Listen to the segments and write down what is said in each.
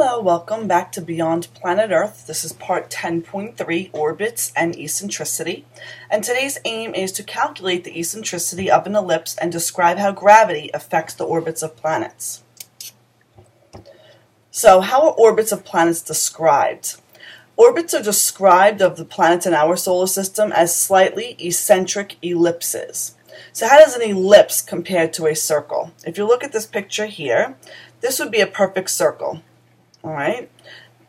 Hello, welcome back to Beyond Planet Earth. This is part 10.3, Orbits and Eccentricity. And today's aim is to calculate the eccentricity of an ellipse and describe how gravity affects the orbits of planets. So, how are orbits of planets described? Orbits are described of the planets in our solar system as slightly eccentric ellipses. So how does an ellipse compare to a circle? If you look at this picture here, this would be a perfect circle. All right?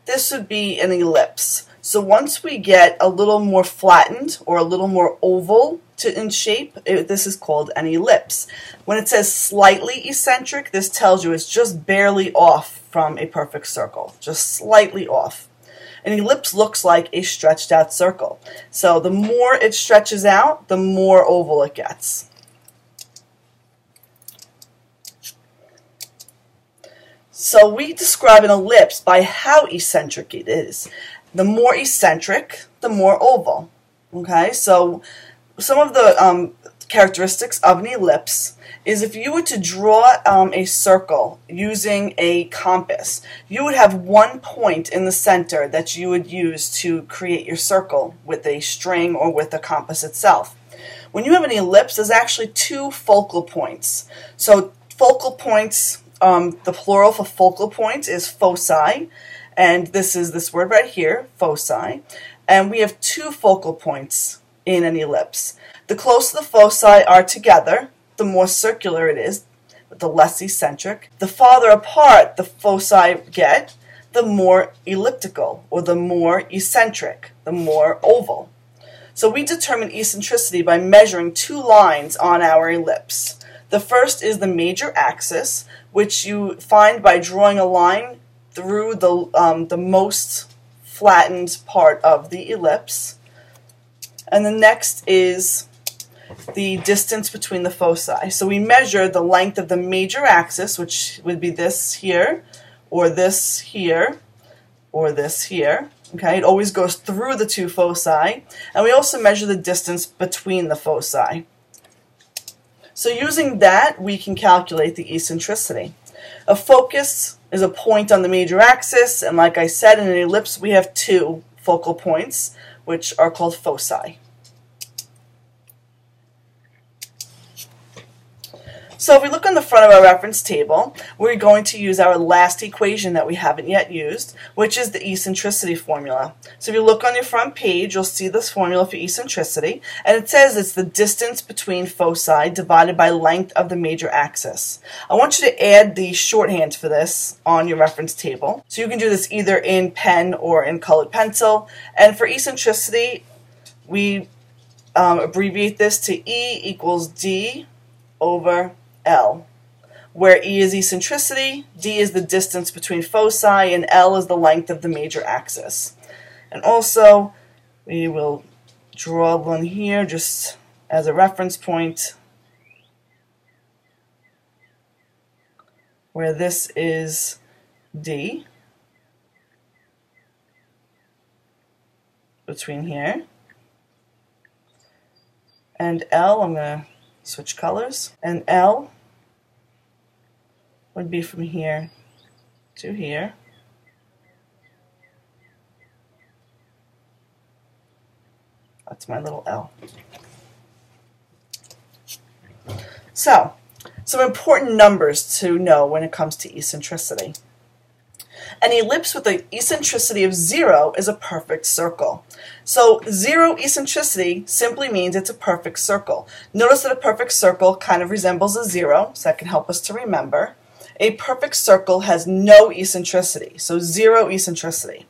This would be an ellipse. So once we get a little more flattened or a little more oval to, in shape, it, this is called an ellipse. When it says slightly eccentric, this tells you it's just barely off from a perfect circle, just slightly off. An ellipse looks like a stretched out circle. So the more it stretches out, the more oval it gets. So we describe an ellipse by how eccentric it is. The more eccentric, the more oval. Okay, so some of the um, characteristics of an ellipse is if you were to draw um, a circle using a compass, you would have one point in the center that you would use to create your circle with a string or with the compass itself. When you have an ellipse, there's actually two focal points. So focal points um, the plural for focal points is foci, and this is this word right here, foci. And we have two focal points in an ellipse. The closer the foci are together, the more circular it is, the less eccentric. The farther apart the foci get, the more elliptical, or the more eccentric, the more oval. So we determine eccentricity by measuring two lines on our ellipse. The first is the major axis, which you find by drawing a line through the, um, the most flattened part of the ellipse. And the next is the distance between the foci. So we measure the length of the major axis, which would be this here, or this here, or this here. Okay, it always goes through the two foci. And we also measure the distance between the foci. So using that, we can calculate the eccentricity. A focus is a point on the major axis, and like I said, in an ellipse we have two focal points, which are called foci. So if we look on the front of our reference table, we're going to use our last equation that we haven't yet used, which is the eccentricity formula. So if you look on your front page, you'll see this formula for eccentricity, and it says it's the distance between foci divided by length of the major axis. I want you to add the shorthand for this on your reference table. So you can do this either in pen or in colored pencil. And for eccentricity, we um, abbreviate this to E equals D over L, where E is eccentricity, D is the distance between foci, and L is the length of the major axis. And also, we will draw one here just as a reference point where this is D between here and L, I'm going to switch colors, and L would be from here to here. That's my little L. So, some important numbers to know when it comes to eccentricity. An ellipse with an eccentricity of zero is a perfect circle. So zero eccentricity simply means it's a perfect circle. Notice that a perfect circle kind of resembles a zero, so that can help us to remember. A perfect circle has no eccentricity, so zero eccentricity.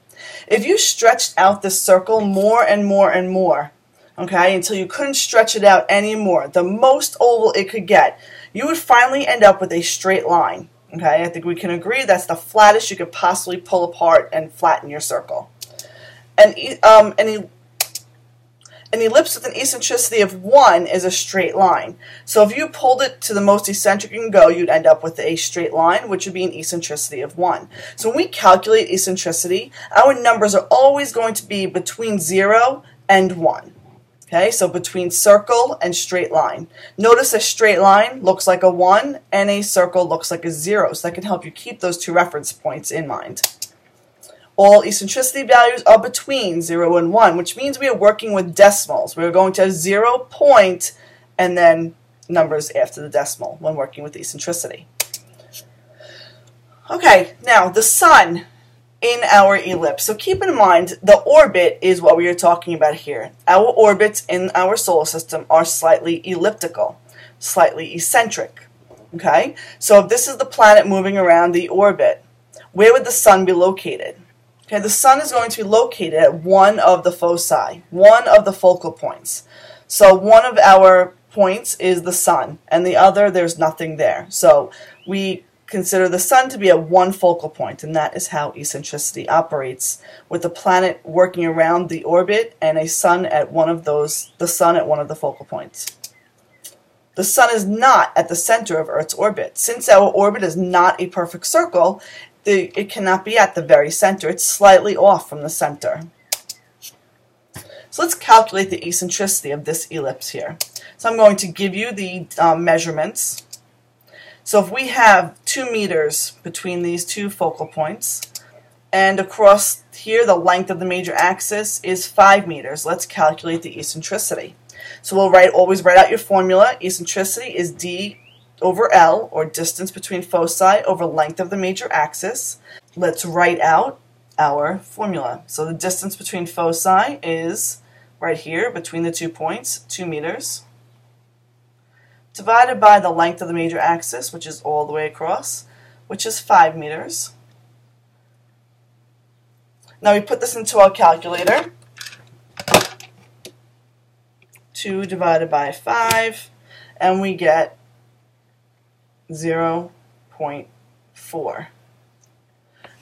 If you stretched out this circle more and more and more, okay, until you couldn't stretch it out anymore, the most oval it could get, you would finally end up with a straight line. Okay, I think we can agree that's the flattest you could possibly pull apart and flatten your circle. And um, any an ellipse with an eccentricity of 1 is a straight line. So if you pulled it to the most eccentric you can go, you'd end up with a straight line, which would be an eccentricity of 1. So when we calculate eccentricity, our numbers are always going to be between 0 and 1. Okay, so between circle and straight line. Notice a straight line looks like a 1 and a circle looks like a 0. So that can help you keep those two reference points in mind. All eccentricity values are between 0 and 1, which means we are working with decimals. We're going to have 0 point and then numbers after the decimal when working with eccentricity. Okay, now the sun in our ellipse. So keep in mind the orbit is what we are talking about here. Our orbits in our solar system are slightly elliptical, slightly eccentric. Okay, so if this is the planet moving around the orbit, where would the sun be located? Okay, the sun is going to be located at one of the foci, one of the focal points. So one of our points is the sun, and the other, there's nothing there. So we consider the sun to be at one focal point, and that is how eccentricity operates, with the planet working around the orbit and a sun at one of those, the sun at one of the focal points. The sun is not at the center of Earth's orbit. Since our orbit is not a perfect circle, the, it cannot be at the very center. It's slightly off from the center. So let's calculate the eccentricity of this ellipse here. So I'm going to give you the um, measurements. So if we have 2 meters between these two focal points, and across here the length of the major axis is 5 meters, let's calculate the eccentricity. So we'll write always write out your formula. Eccentricity is d over L, or distance between foci over length of the major axis. Let's write out our formula. So the distance between foci is right here between the two points, 2 meters, divided by the length of the major axis, which is all the way across, which is 5 meters. Now we put this into our calculator. 2 divided by 5, and we get 0.4.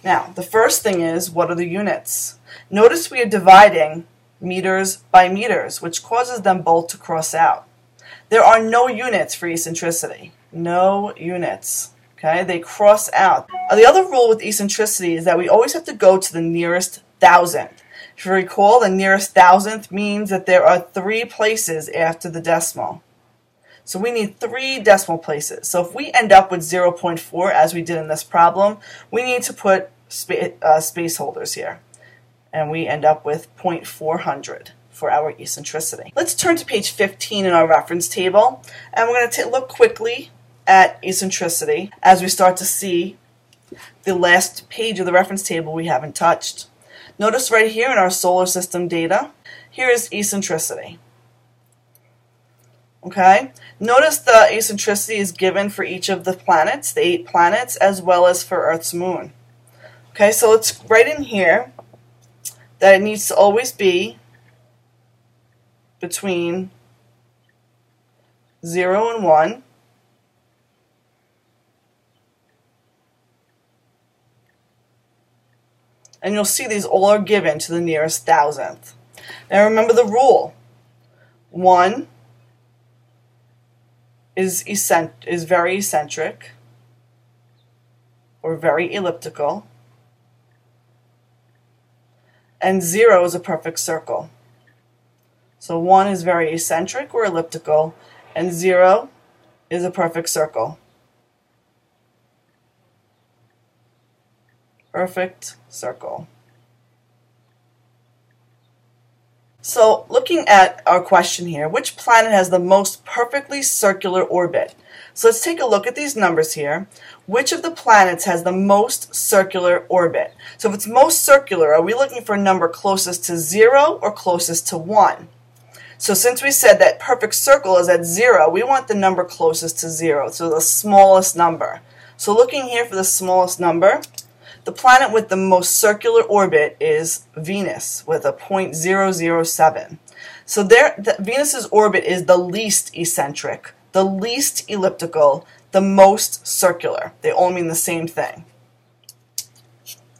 Now, the first thing is, what are the units? Notice we are dividing meters by meters, which causes them both to cross out. There are no units for eccentricity. No units. Okay, they cross out. Uh, the other rule with eccentricity is that we always have to go to the nearest thousandth. If you recall, the nearest thousandth means that there are three places after the decimal. So we need three decimal places. So if we end up with 0.4, as we did in this problem, we need to put spa uh, space holders here. And we end up with 0.400 for our eccentricity. Let's turn to page 15 in our reference table. And we're going to look quickly at eccentricity as we start to see the last page of the reference table we haven't touched. Notice right here in our solar system data, here is eccentricity. Okay, notice the eccentricity is given for each of the planets, the eight planets, as well as for Earth's moon. Okay, so it's right in here that it needs to always be between 0 and 1. And you'll see these all are given to the nearest thousandth. Now remember the rule. 1 is eccent is very eccentric or very elliptical and 0 is a perfect circle. So 1 is very eccentric or elliptical and 0 is a perfect circle. Perfect circle. So looking at our question here, which planet has the most perfectly circular orbit? So let's take a look at these numbers here. Which of the planets has the most circular orbit? So if it's most circular, are we looking for a number closest to 0 or closest to 1? So since we said that perfect circle is at 0, we want the number closest to 0, so the smallest number. So looking here for the smallest number, the planet with the most circular orbit is Venus with a 0.007. So there, the, Venus's orbit is the least eccentric, the least elliptical, the most circular. They all mean the same thing.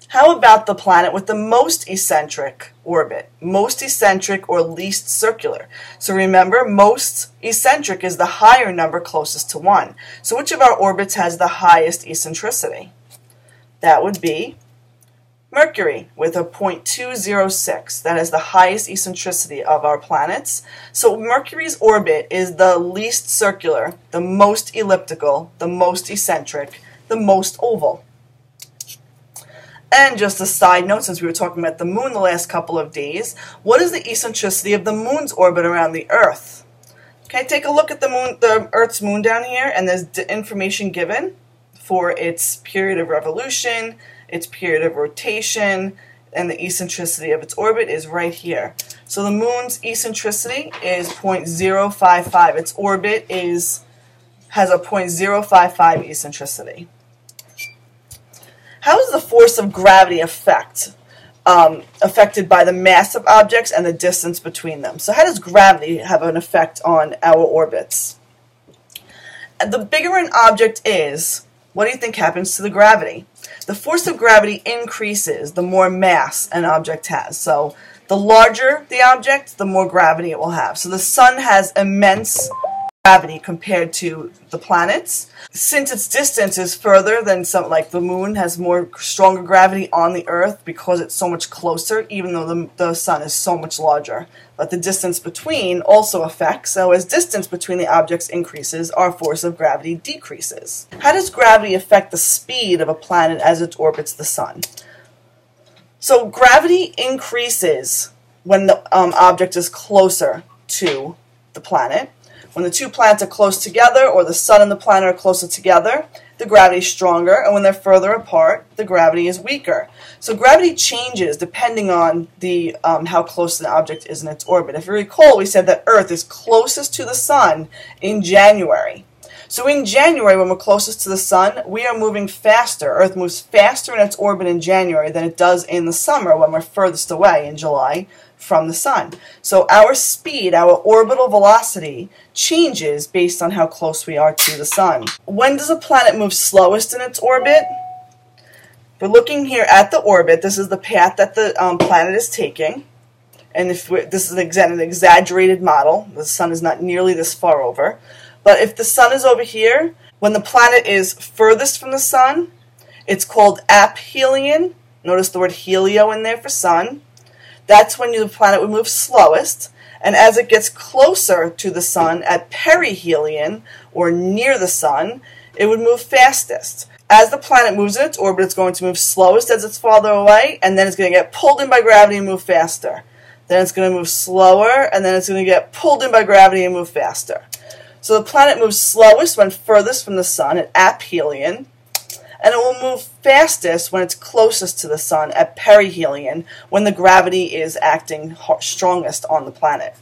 How about the planet with the most eccentric orbit? Most eccentric or least circular. So remember, most eccentric is the higher number closest to 1. So which of our orbits has the highest eccentricity? That would be Mercury with a 0.206. That is the highest eccentricity of our planets. So Mercury's orbit is the least circular, the most elliptical, the most eccentric, the most oval. And just a side note, since we were talking about the moon the last couple of days, what is the eccentricity of the moon's orbit around the Earth? Okay, take a look at the moon, the Earth's moon down here, and there's information given for its period of revolution, its period of rotation, and the eccentricity of its orbit is right here. So the moon's eccentricity is 0.055. Its orbit is has a 0.055 eccentricity. How does the force of gravity affect um, affected by the mass of objects and the distance between them? So how does gravity have an effect on our orbits? The bigger an object is, what do you think happens to the gravity? The force of gravity increases the more mass an object has. So the larger the object, the more gravity it will have. So the sun has immense gravity compared to the planets. Since its distance is further than some, like the moon has more stronger gravity on the Earth because it's so much closer, even though the, the sun is so much larger. But the distance between also affects. So as distance between the objects increases, our force of gravity decreases. How does gravity affect the speed of a planet as it orbits the sun? So gravity increases when the um, object is closer to the planet. When the two planets are close together, or the sun and the planet are closer together, the gravity is stronger, and when they're further apart, the gravity is weaker. So gravity changes depending on the um, how close an object is in its orbit. If you recall, we said that Earth is closest to the sun in January. So in January, when we're closest to the sun, we are moving faster. Earth moves faster in its orbit in January than it does in the summer when we're furthest away in July from the sun. So our speed, our orbital velocity, changes based on how close we are to the sun. When does a planet move slowest in its orbit? We're looking here at the orbit. This is the path that the um, planet is taking. And if this is an exaggerated model, the sun is not nearly this far over. But if the sun is over here, when the planet is furthest from the sun, it's called aphelion. Notice the word helio in there for sun. That's when the planet would move slowest. And as it gets closer to the sun at perihelion, or near the sun, it would move fastest. As the planet moves in its orbit, it's going to move slowest as it's farther away, and then it's going to get pulled in by gravity and move faster. Then it's going to move slower, and then it's going to get pulled in by gravity and move faster. So the planet moves slowest when furthest from the sun at aphelion, and it will move fastest when it's closest to the sun at perihelion when the gravity is acting strongest on the planet.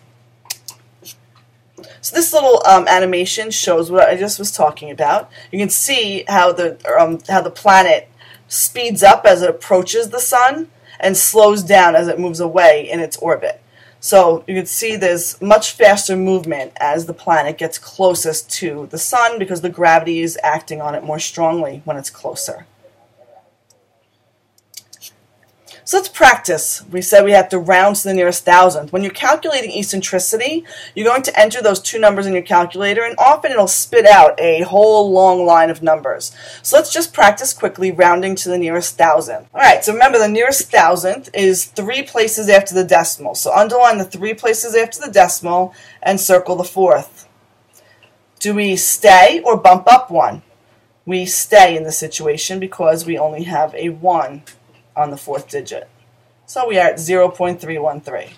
So this little um, animation shows what I just was talking about. You can see how the um, how the planet speeds up as it approaches the sun and slows down as it moves away in its orbit. So you can see there's much faster movement as the planet gets closest to the sun because the gravity is acting on it more strongly when it's closer. So let's practice. We said we have to round to the nearest thousandth. When you're calculating eccentricity, you're going to enter those two numbers in your calculator, and often it'll spit out a whole long line of numbers. So let's just practice quickly rounding to the nearest thousandth. All right, so remember the nearest thousandth is three places after the decimal. So underline the three places after the decimal and circle the fourth. Do we stay or bump up one? We stay in the situation because we only have a 1 on the fourth digit. So we are at 0.313.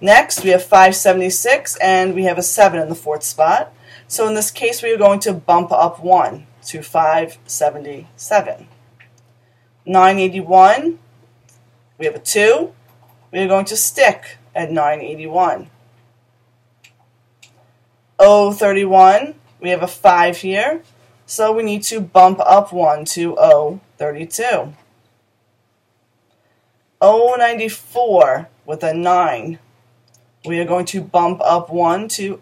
Next, we have 576, and we have a 7 in the fourth spot. So in this case, we are going to bump up 1 to 577. 981, we have a 2. We are going to stick at 981. 031, we have a 5 here. So we need to bump up 1 to 032. 094 with a 9. We are going to bump up 1 to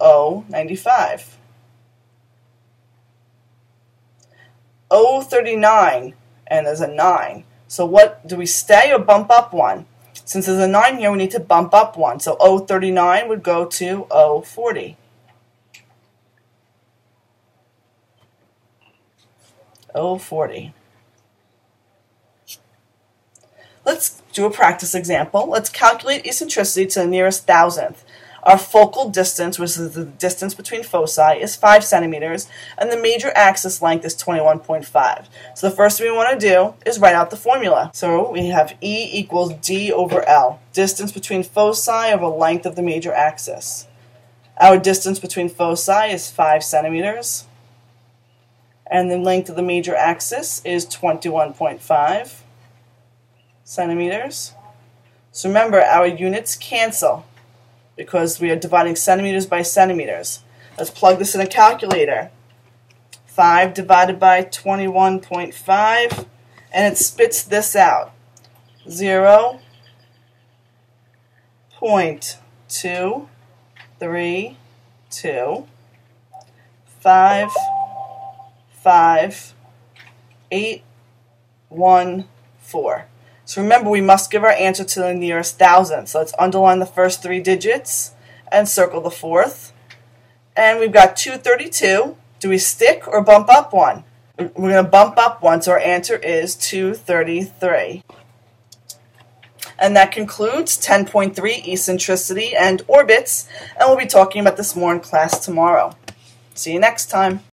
095. 039 and there's a 9. So what do we stay or bump up 1? Since there's a 9 here, we need to bump up 1. So 039 would go to 040. 040. Let's do a practice example. Let's calculate eccentricity to the nearest thousandth. Our focal distance, which is the distance between foci, is 5 centimeters, and the major axis length is 21.5. So the first thing we want to do is write out the formula. So we have E equals D over L, distance between foci over length of the major axis. Our distance between foci is 5 centimeters, and the length of the major axis is 21.5 centimeters. So remember, our units cancel because we are dividing centimeters by centimeters. Let's plug this in a calculator. 5 divided by 21.5, and it spits this out. 0 0.232 5 5 8 1 4. So remember, we must give our answer to the nearest thousand. So let's underline the first three digits and circle the fourth. And we've got 232. Do we stick or bump up one? We're going to bump up one, so our answer is 233. And that concludes 10.3 eccentricity and orbits, and we'll be talking about this more in class tomorrow. See you next time.